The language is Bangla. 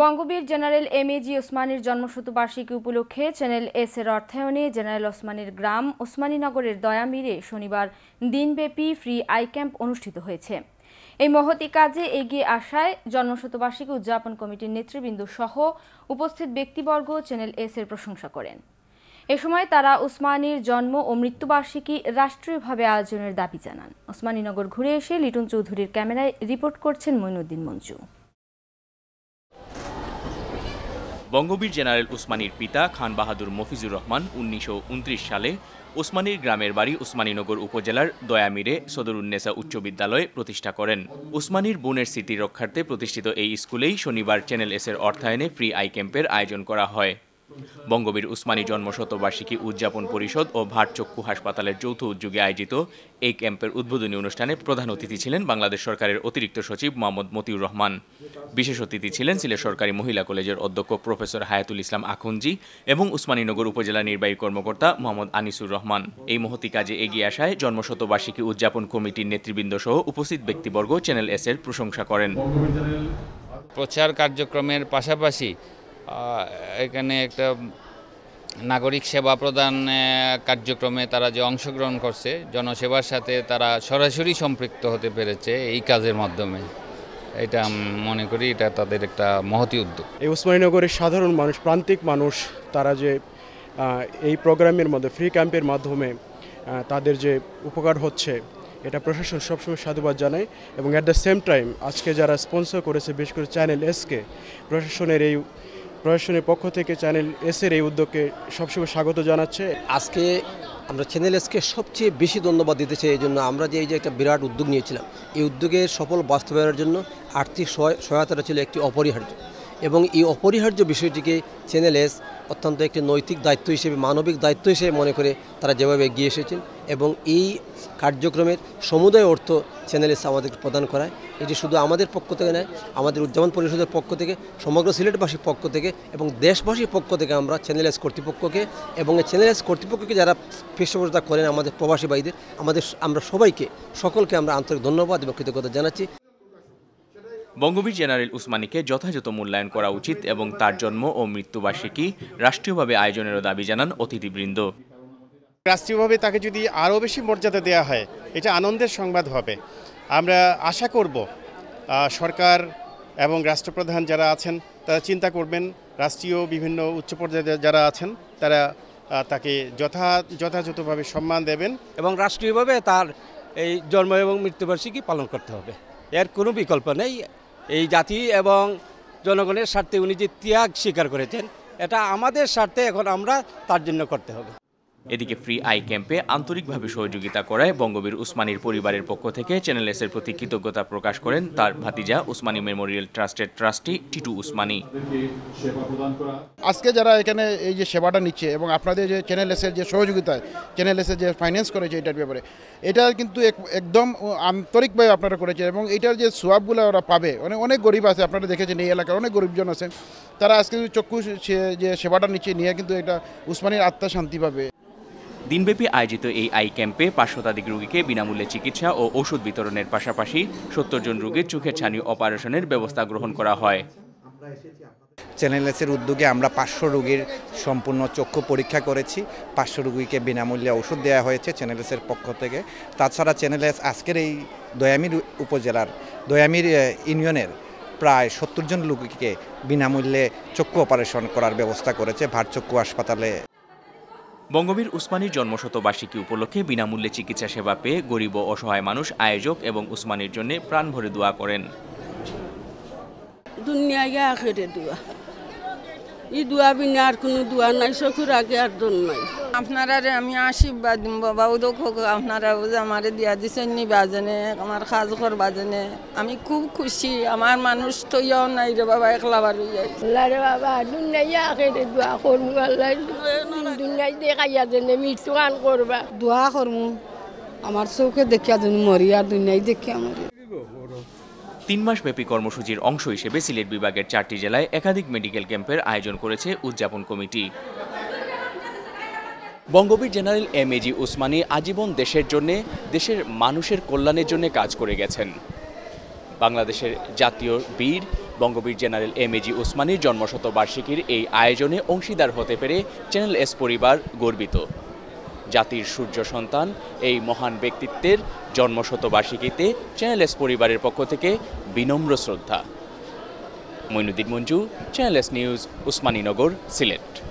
বঙ্গবীর জেনারেল এম এ জি ওসমানীর জন্মশতবার্ষিকী উপলক্ষে চ্যানেল এস এর অর্থায়নে জেনারেল ওসমানীর গ্রাম ওসমানীনগরের দয়ামিরে শনিবার দিনব্যাপী ফ্রি আই ক্যাম্প অনুষ্ঠিত হয়েছে। এই মহতি কাজে এগিয়ে আসায় জন্মশতবার্ষিকী উদযাপন কমিটির নেতৃবৃন্দ সহ উপস্থিত ব্যক্তিবর্গ চ্যানেল এস এর প্রশংসা করেন। এ সময় তারা ওসমানীর জন্ম ও মৃত্যুবার্ষিকী রাষ্ট্রীয়ভাবে আয়োজনের দাবি জানান। ওসমানীনগর ঘুরে এসে লিটন চৌধুরীর ক্যামেরায় রিপোর্ট করছেন মইনুদ্দিন মঞ্জু। বঙ্গবীর জেনারেল উসমানীর পিতা খান বাহাদুর মফিজুর রহমান উনিশশো উনত্রিশ সালে ওসমানীর গ্রামের বাড়ি উসমানীনগর উপজেলার দয়ামিরে সদর উন্নেসা উচ্চ বিদ্যালয়ে প্রতিষ্ঠা করেন। উসমানীর বোনের স্মৃতি রক্ষার্থে প্রতিষ্ঠিত এই স্কুলেই শনিবার চ্যানেল এসের অর্থায়নে ফ্রি আই ক্যাম্পের আয়োজন করা হয়। বঙ্গবীর উসমানী জন্মশতবার্ষিকী উদযাপন পরিষদ ও ভাটচক্ষু হাসপাতালের যৌথ উদ্যোগে আয়োজিত এই ক্যাম্পের উদ্বোধনী অনুষ্ঠানে প্রধান অতিথি ছিলেন বাংলাদেশ সরকারের অতিরিক্ত সচিব মোহাম্মদ মতিউর রহমান। বিশেষ অতিথি ছিলেন সিলেট সরকারি মহিলা কলেজের অধ্যক্ষ প্রফেসর হায়াতুল ইসলাম আখুনজি এবং উসমানীনগর উপজেলা নির্বাহী কর্মকর্তা মোহাম্মদ আনিসুর রহমান। এই মহতি কাজে এগিয়ে আসায় জন্মশতবার্ষিকী উদযাপন কমিটির নেতৃবৃন্দ সহ উপস্থিত ব্যক্তিবর্গ চ্যানেল এস এর প্রশংসা করেন। প্রচার কার্যক্রমের পাশাপাশি এখানে একটা নাগরিক সেবা প্রদান কার্যক্রমে তারা যে অংশগ্রহণ করছে, জনসেবার সাথে তারা সরাসরি সম্পৃক্ত হতে পেরেছে এই কাজের মাধ্যমে। এটা মনে করি এটা তাদের একটা মহতি উদ্যোগ। এই উসমানীনগরের সাধারণ মানুষ, প্রান্তিক মানুষ, তারা যে এই প্রোগ্রামের মধ্যে, ফ্রি ক্যাম্পের মাধ্যমে তাদের যে উপকার হচ্ছে, এটা প্রশাসন সবসময় সাধুবাদ জানায় এবং অ্যাট দ্য সেম টাইম আজকে যারা স্পন্সর করেছে, বিশেষ করে চ্যানেল এসকে প্রশাসনের এই প্রশাসনের পক্ষ থেকে চ্যানেল এসের এই উদ্যোগকে সবসময় স্বাগত জানাচ্ছে। আজকে আমরা চ্যানেল এসকে সবচেয়ে বেশি ধন্যবাদ দিতে চাই এই জন্য আমরা যে এই যে একটা বিরাট উদ্যোগ নিয়েছিলাম, এই উদ্যোগের সফল বাস্তবায়নের জন্য আর্থিক সহায়তাটা ছিল একটি অপরিহার্য। এবং এই অপরিহার্য বিষয়টিকে চ্যানেলেস অত্যন্ত একটি নৈতিক দায়িত্ব হিসেবে, মানবিক দায়িত্ব হিসেবে মনে করে তারা যেভাবে এগিয়ে এসেছেন এবং এই কার্যক্রমের সমুদায় অর্থ চ্যানেল এস আমাদেরকে প্রদান করায়। এটি শুধু আমাদের পক্ষ থেকে নয়, আমাদের উদযাপন পরিষদের পক্ষ থেকে, সমগ্র সিলেটবাসীর পক্ষ থেকে এবং দেশবাসীর পক্ষ থেকে আমরা চ্যানেলেস কর্তৃপক্ষকে এবং এই চ্যানেল এস কর্তৃপক্ষকে যারা পৃষ্ঠপোষকতা করেন আমাদের প্রবাসী ভাইদের, আমাদের আমরা সবাইকে, সকলকে আমরা আন্তরিক ধন্যবাদ এবং কৃতজ্ঞতা জানাচ্ছি। বঙ্গবীর জেনারেল উসমানীকে যথাযথ মূল্যায়ন করা উচিত এবং তার জন্ম ও মৃত্যুবার্ষিকী রাষ্ট্রীয়ভাবে আয়োজনেরও দাবি জানান অতিথিবৃন্দ। রাষ্ট্রীয়ভাবে তাকে যদি আরও বেশি মর্যাদা দেওয়া হয় এটা আনন্দের সংবাদ হবে। আমরা আশা করব সরকার এবং রাষ্ট্রপ্রধান যারা আছেন তারা চিন্তা করবেন রাষ্ট্রীয় বিভিন্ন উচ্চ পর্যায়ে যারা আছেন তারা তাকে যথা যথাযথভাবে সম্মান দেবেন। এবং রাষ্ট্রীয়ভাবে তার এই জন্ম এবং মৃত্যুবার্ষিকী পালন করতে হবে। এর কোনো বিকল্প নেই। এই জাতি এবং জনগণের স্বার্থে উনি যে ত্যাগ স্বীকার করেছেন, এটা আমাদের স্বার্থে এখন আমরা তার জন্য করতে হবে। এদিকে ফ্রি আই ক্যাম্পে আন্তরিকভাবে সহযোগিতা করায় বঙ্গবীর উসমানীর পরিবারের পক্ষ থেকে চ্যানেল এস এর প্রতি কৃতজ্ঞতা প্রকাশ করেন তার ভাতিজা উসমানী মেমোরিয়াল ট্রাস্টের ট্রাস্টি টিটু উসমানী। আজকে যারা এখানে এই যে সেবাটা নিচ্ছে এবং আপনাদের যে চ্যানেল এসের যে সহযোগিতায় চ্যানেল এসের যে ফাইন্যান্স করেছে এটার ব্যাপারে, এটা কিন্তু একদম আন্তরিকভাবে আপনারা করেছে এবং এটার যে সোয়াবগুলো ওরা পাবে। অনেক অনেক গরিব আছে, আপনারা দেখেছেন এই এলাকার অনেক গরিবজন আছে তারা আজকে চক্ষু যে সেবাটা নিচ্ছে, নিয়ে কিন্তু এটা উসমানীর আত্মা শান্তি পাবে। দিনব্যাপী আয়োজিত এই আই ক্যাম্পে পাঁচ শতাধিক রোগীকে বিনামূল্যে চিকিৎসা ও ওষুধ বিতরণের পাশাপাশি সত্তর জন রোগীর চোখের ছানি অপারেশনের ব্যবস্থা গ্রহণ করা হয়। চ্যানেল এসের উদ্যোগে আমরা পাঁচশো রোগীর সম্পূর্ণ চক্ষু পরীক্ষা করেছি। পাঁচশো রোগীকে বিনামূল্যে ওষুধ দেওয়া হয়েছে চ্যানেল এসের পক্ষ থেকে। তাছাড়া চ্যানেল এস আজকের এই দয়ামির উপজেলার দয়ামির ইউনিয়নের প্রায় সত্তর জন রোগীকে বিনামূল্যে চক্ষু অপারেশন করার ব্যবস্থা করেছে ভাটচক্ষু হাসপাতালে। বঙ্গবীর উসমানীর জন্মশতবার্ষিকী উপলক্ষে বিনামূল্যে চিকিৎসা সেবা পেয়ে গরিব ও অসহায় মানুষ আয়োজক এবং উসমানীর জন্য প্রাণ ভরে দোয়া করেন। আখেরে দোয়া। ই দোয়া বিনা আর কোনো দোয়া নাই চকুর আগে আর দন নাই। আপনারা আমি আশীর্বাদ দিম বাবা উদক হোক আপনারা আমার দিয়া দিছেন নি বাজেনে আমার কাজ করবা জেনে আমি খুব খুশি আমার মানুষ তৈয়াও নাই রে বাবা একলা বাড়ি যাই রে বাবা দুনিয়ায় আখেরে দোয়া করমু আল্লাহ দুনিয়ায় দেখাইয়া জেনে মৃত্যু গান করবা। দোয়া করমু আমার চৌকে দেখিয়া যেন মরি আর দুনিয়ায় দেখিয়া মরি তিন মাস ব্যাপী কর্মসূচির অংশ হিসেবে সিলেট বিভাগের চারটি জেলায় একাধিক মেডিকেল ক্যাম্পের আয়োজন করেছে উদযাপন committee. Bangabir general M AG Osmani আজীবন দেশের জন্য, দেশের মানুষের কল্যাণের জন্য কাজ করে গেছেন। বাংলাদেশের জাতীয় বীর বঙ্গবীর জেনারেল এম এজি ওসমানীর জন্মশতবার্ষিকীর এই আয়োজনে অংশীদার হতে পেরে চ্যানেল এস পরিবার গর্বিত। জাতির সূর্য সন্তান এই মহান ব্যক্তিত্বের জন্মশতবার্ষিকীতে চ্যানেল এস পরিবারের পক্ষ থেকে বিনম্র শ্রদ্ধা। Moinuddin Manju channel S news, Osmaninagar, Sylhet.